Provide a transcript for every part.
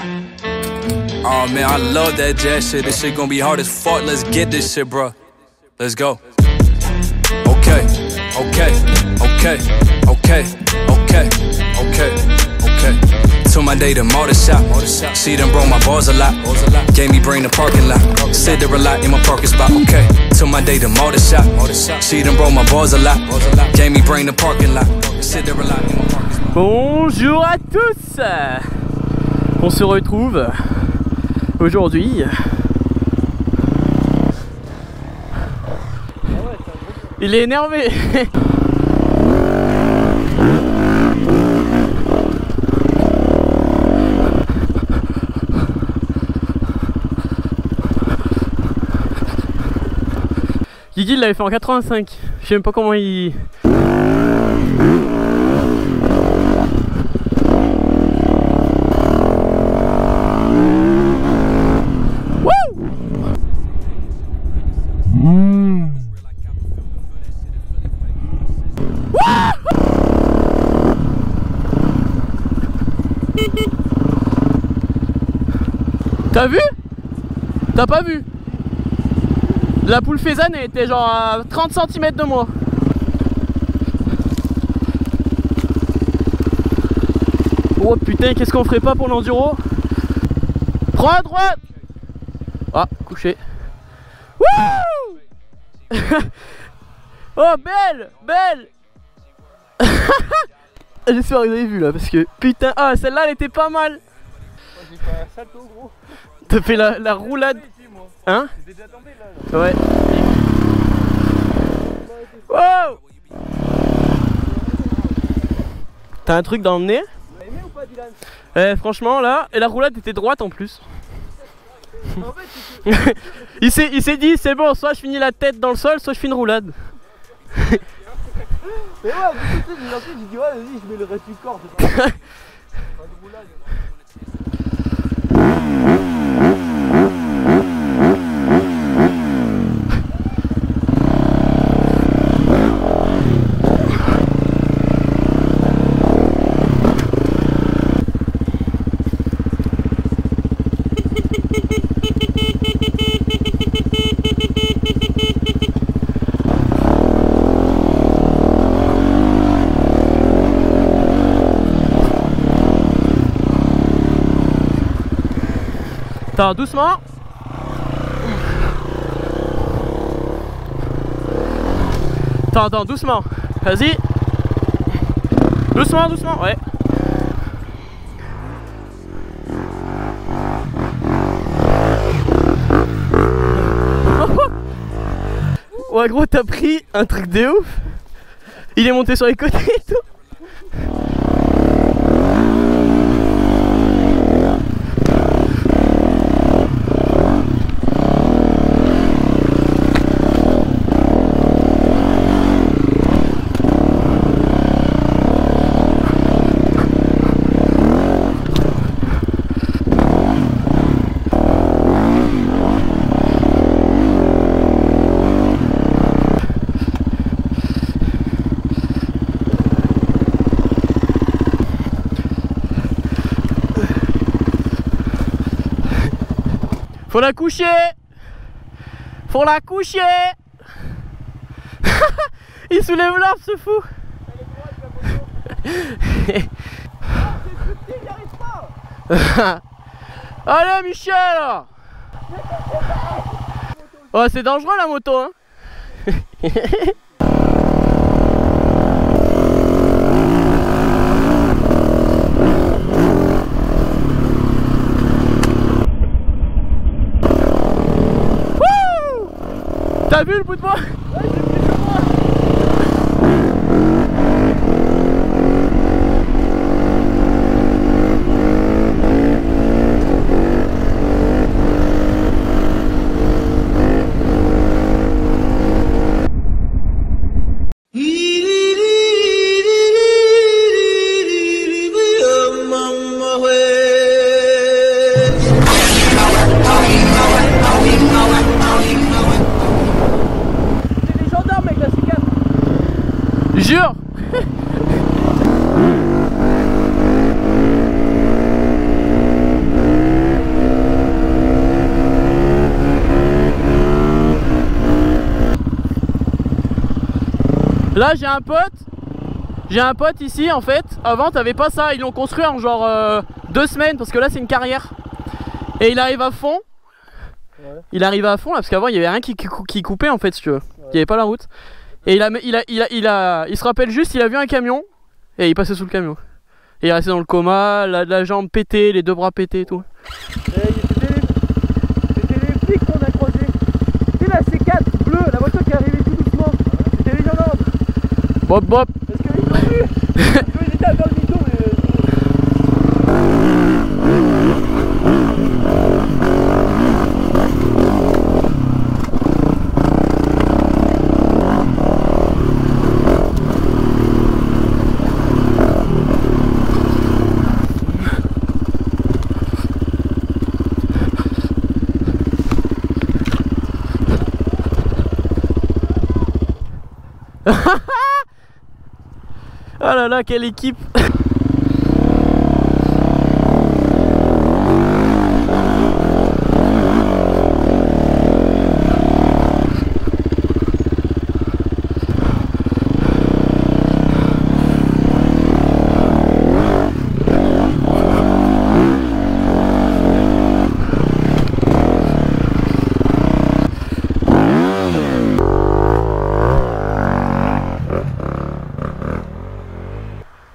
Oh man, I love that jazz shit. This shit gonna be hard as fuck. Let's get this shit, bro. Let's go. Okay, okay, okay, okay, okay, okay, okay. Took my day to motor shop. She done broke my balls a lot. Gave me brain the parking lot. Sit there a lot in my parking spot. Okay. Took my day to motor shop. She done broke my balls a lot. Gave me brain the parking lot. Sit there a lot in my parking spot. Bonjour à tous On se retrouve aujourd'hui. Il est énervé. Guigui l'avait fait en 85 Je sais même pas comment il... T'as vu? T'as pas vu? La poule faisane était genre à 30 cm de moi. Oh putain, qu'est-ce qu'on ferait pas pour l'enduro? Prends droite! Ah, couché. Wouh! Oh, belle! Belle! J'espère que vous avez vu là, parce que putain, ah celle-là elle était pas mal J'ai fait un salto gros. T'as fait la, la roulade Hein T'es déjà tombé là. là. Ouais. Wow T'as un truc dans le nez T'as aimé ou pas Dylan Eh franchement là, et la roulade était droite en plus. En fait, Il s'est dit c'est bon, soit je finis la tête dans le sol, soit je fais une roulade. Mais ouais, j'ai lancé, j'ai dit ouais, vas-y, je mets le reste du corps. Attends, doucement. Attends, attends, doucement. Vas-y. Doucement, doucement, ouais. Ouais gros t'as pris un truc de ouf Il est monté sur les côtés et tout Faut la coucher. Faut la coucher. Il soulève l'arbre ce fou. Allez Michel. Oh c'est dangereux la moto hein Wouh T'as vu le bout de moi? Jure. Là j'ai un pote. J'ai un pote ici en fait. Avant t'avais pas ça, ils l'ont construit en genre euh, Deux semaines parce que là c'est une carrière. Et il arrive à fond. Il arrive à fond là parce qu'avant il y avait rien qui, coupait en fait si tu veux. Il n'y avait pas la route. Et il a, il a, il a, il a, il se rappelle juste, il a vu un camion et il passait sous le camion. Et il est resté dans le coma, la, la jambe pétée, les deux bras pétés et tout. Et C'était les... c'était les flics qu'on a croisés. Sais la C4 bleue, la voiture qui est arrivée tout doucement. C'était les gendarmes. Bop bop. Parce qu'ils l'ont vu. Parce qu'ils étaient à faire le mytho, mais. euh, Oh là là, quelle équipe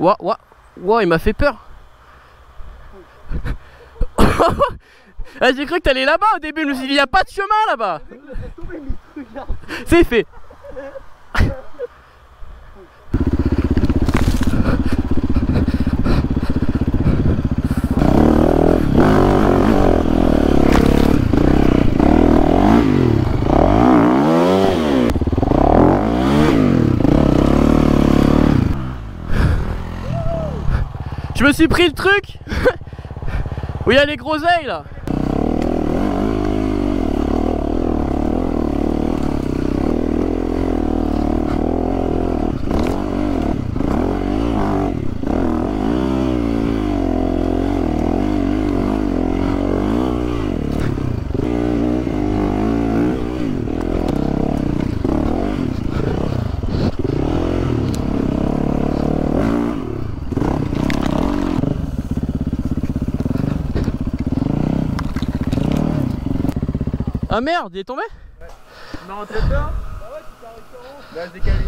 Ouah, ouah, ouah, il m'a fait peur. Ah, j'ai cru que t'allais là-bas au début, je me suis dit, y a pas de chemin là-bas. C'est fait. Je me suis pris le truc où il y a les groseilles là. Ah merde, il est tombé? On a rentré dedans Bah ouais, tu t'arrêtes en haut. Là, je décalé.